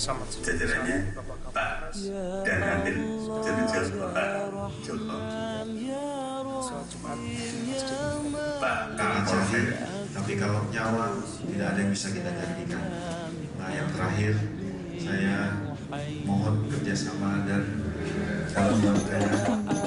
sama jajarannya Pak dan hampir kecil-kecil Bapak Joko. Pak kalah jadi tapi kalau nyawa tidak ada yang bisa kita gantikan. nah yang terakhir saya mohon kerjasama dan kalau saya